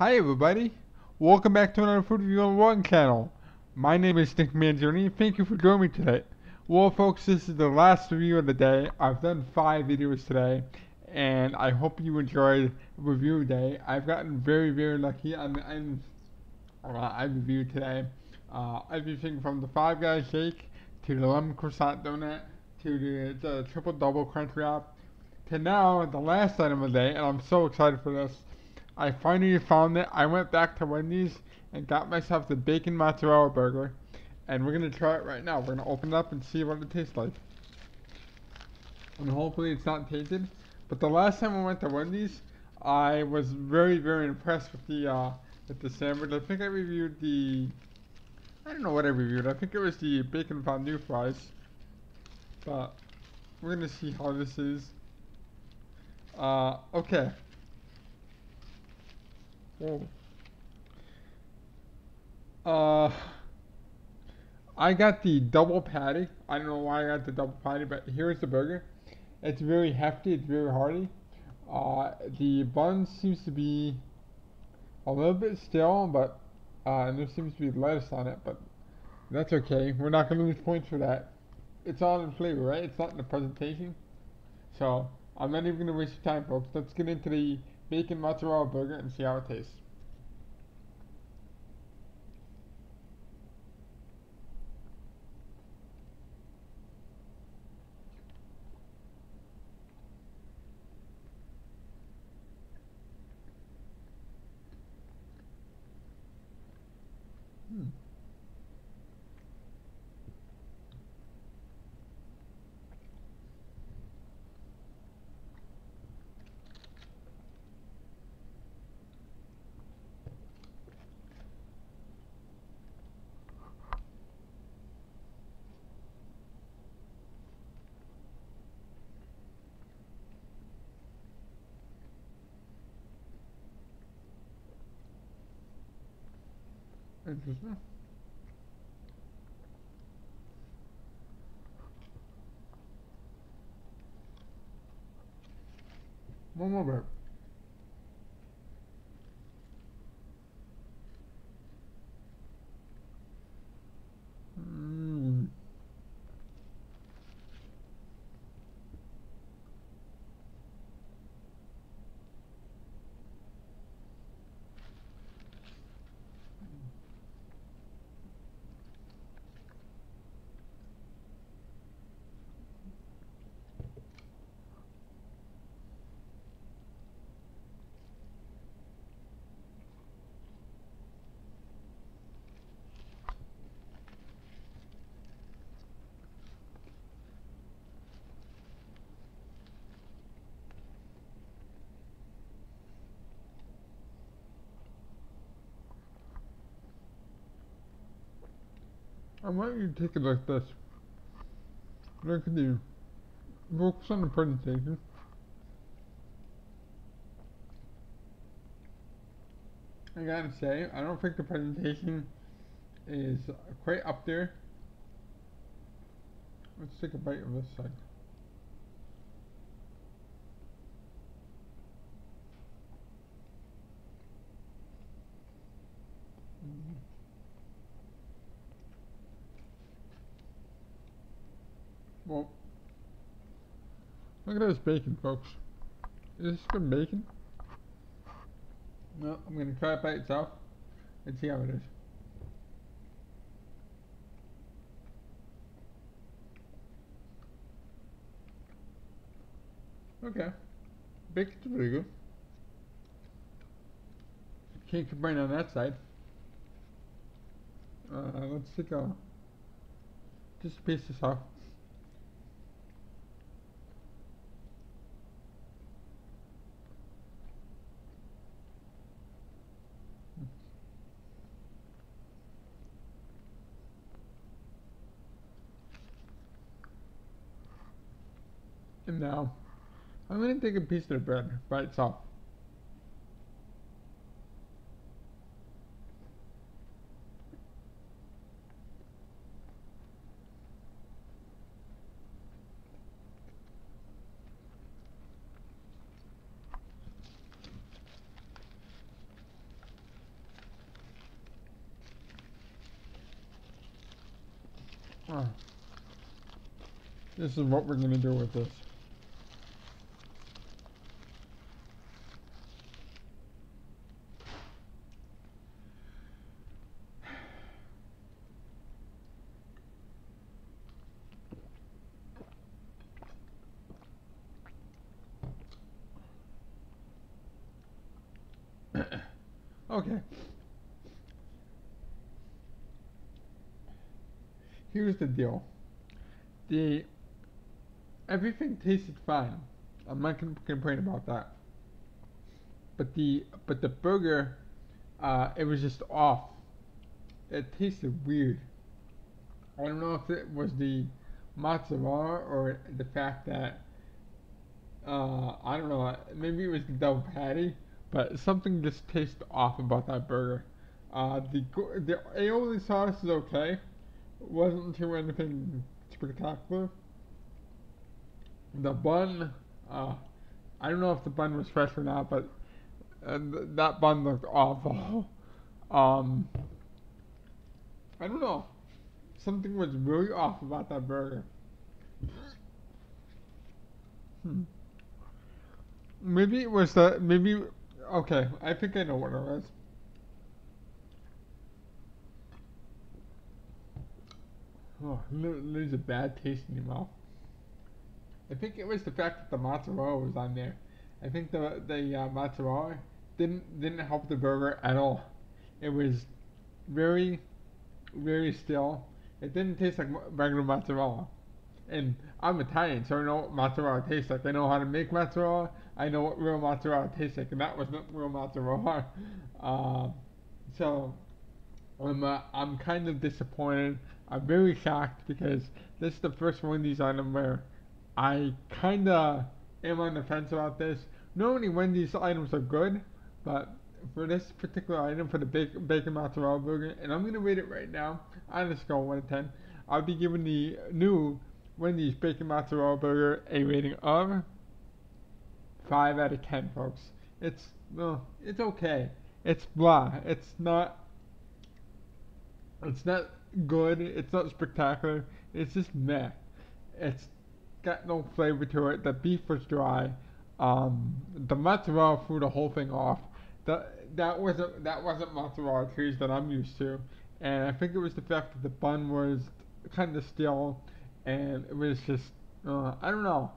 Hi everybody, welcome back to another food review on One channel. My name is Nick Manzione, thank you for joining me today. Well folks, this is the last review of the day. I've done five videos today, and I hope you enjoyed review day. I've gotten very, very lucky the items uh, I reviewed today. Uh, everything from the Five Guys shake, to the lemon croissant donut, to the, the triple double crunch wrap, to now the last item of the day, and I'm so excited for this. I finally found it. I went back to Wendy's and got myself the bacon mozzarella burger. And we're going to try it right now. We're going to open it up and see what it tastes like. And hopefully it's not tainted. But the last time I went to Wendy's, I was very, very impressed with the, uh, with the sandwich. I think I reviewed the, I don't know what I reviewed. I think it was the bacon fondue fries. But we're going to see how this is. Uh, okay. Whoa. Uh, I got the double patty. I don't know why I got the double patty, but here's the burger. It's very hefty. It's very hearty. Uh, the bun seems to be a little bit stale, but uh, and there seems to be lettuce on it, but that's okay. We're not going to lose points for that. It's all in flavor, right? It's not in the presentation. So I'm not even going to waste your time, folks. Let's get into the bacon mozzarella burger and see how it tastes. Hmm. Interesting. One more bit. I want you to take it like this. Look at you. Focus on the presentation. I gotta say, I don't think the presentation is quite up there. Let's take a bite of this side. Well, look at this bacon, folks. Is this good bacon? No, I'm gonna try it by itself and see how it is. Okay. Bacon's pretty good. Can't complain on that side. Uh, let's take a, just piece this off. And now, I'm going to take a piece of the bread by itself. This is what we're going to do with this. Okay. Here's the deal. The everything tasted fine. I'm not gonna complain about that. But the but the burger, uh, it was just off. It tasted weird. I don't know if it was the mozzarella or the fact that uh, I don't know. Maybe it was the double patty, but something just tasted off about that burger. Uh, the the aioli sauce is okay. Wasn't too anything spectacular. The bun, uh, I don't know if the bun was fresh or not, but uh, th- that bun looked awful. Um, I don't know. Something was really off about that burger. Hmm. Maybe it was the maybe. Okay, I think I know what it was. Oh, there's a bad taste in your mouth. I think it was the fact that the mozzarella was on there. I think the the uh, mozzarella didn't didn't help the burger at all. It was very, very still. It didn't taste like regular mozzarella. And I'm Italian, so I know what mozzarella tastes like. I know how to make mozzarella. I know what real mozzarella tastes like, and that was not real mozzarella. Uh, so I'm uh, I'm kind of disappointed. I'm very shocked because this is the first Wendy's item where I kind of am on the fence about this. Normally Wendy's items are good, but for this particular item, for the bacon, bacon mozzarella burger, and I'm going to rate it right now on a scale 1 to 10, I'll be giving the new Wendy's bacon mozzarella burger a rating of 5 out of 10, folks. It's, well, it's okay. It's blah. It's not, it's not good. It's not spectacular. It's just meh. It's got no flavor to it. The beef was dry. Um, the mozzarella threw the whole thing off. That that wasn't that wasn't mozzarella cheese that I'm used to, and I think it was the fact that the bun was kind of stale, and it was just uh, I don't know.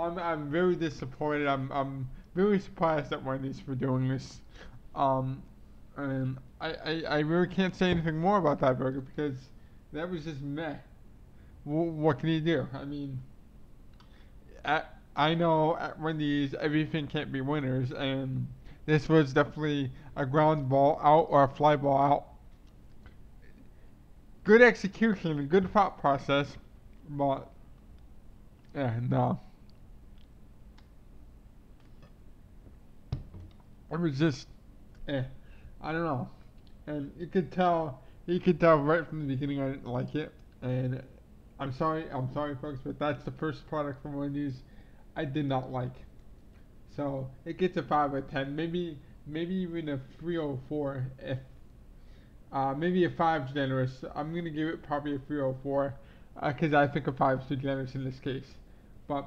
I'm I'm very disappointed. I'm I'm very surprised at Wendy's for doing this. Um, and I, I, I really can't say anything more about that burger because that was just meh. W- what can you do? I mean, at, I know at Wendy's everything can't be winners, and this was definitely a ground ball out or a fly ball out. Good execution, good thought process, but yeah, no. It was just, eh, I don't know, and you could tell, you could tell right from the beginning I didn't like it, and I'm sorry, I'm sorry, folks, but that's the first product from Wendy's I did not like. So it gets a five out of ten, maybe maybe even a three or four if uh, maybe a five generous. I'm gonna give it probably a three or four because uh, I think a five is too generous in this case. But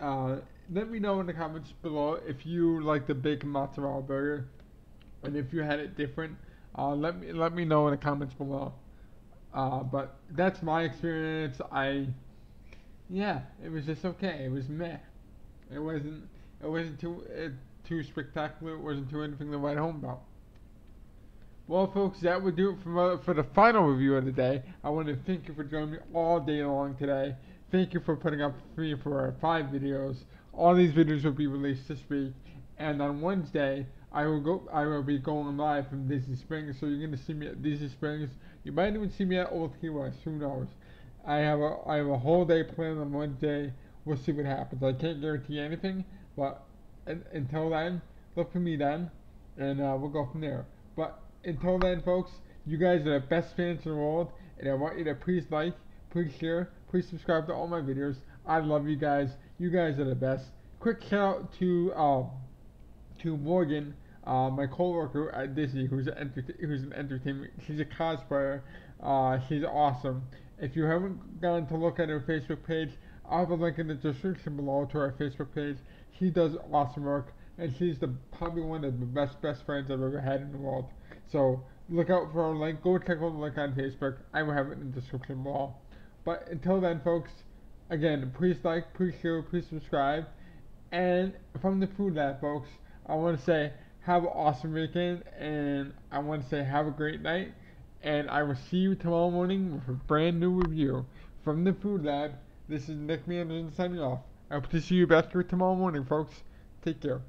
uh, let me know in the comments below if you like the bacon mozzarella burger and if you had it different. Uh, let me let me know in the comments below. Uh, but that's my experience. I, yeah, it was just okay. It was meh. It wasn't. It wasn't too uh, too spectacular. It wasn't too anything to write home about. Well, folks, that would do it for, for the final review of the day. I want to thank you for joining me all day long today. Thank you for putting up three, four, five videos. All these videos will be released this week, and on Wednesday I will go. I will be going live from Disney Springs, so you're gonna see me at Disney Springs. You might even see me at Old West. Who knows? I have a I have a whole day planned on Wednesday. We'll see what happens. I can't guarantee anything, but until then, look for me then, and uh, we'll go from there. But until then, folks, you guys are the best fans in the world, and I want you to please like, please share, please subscribe to all my videos. I love you guys. You guys are the best. Quick shout out to uh, to Morgan uh, my coworker at Disney, who's an who's an entertainment, she's a cosplayer. Uh, she's awesome, If you haven't gone to look at her Facebook page, I'll have a link in the description below to her Facebook page. She does awesome work, and she's the probably one of the best best friends I've ever had in the world. So look out for our link. Go check out the link on Facebook. I will have it in the description below. But until then, folks, again, please like, please share, please subscribe. And from the Food Lab, folks, I want to say have an awesome weekend, and I want to say have a great night. And I will see you tomorrow morning with a brand new review from the Food Lab. This is Nick Manzione signing off. I hope to see you back here tomorrow morning, folks. Take care.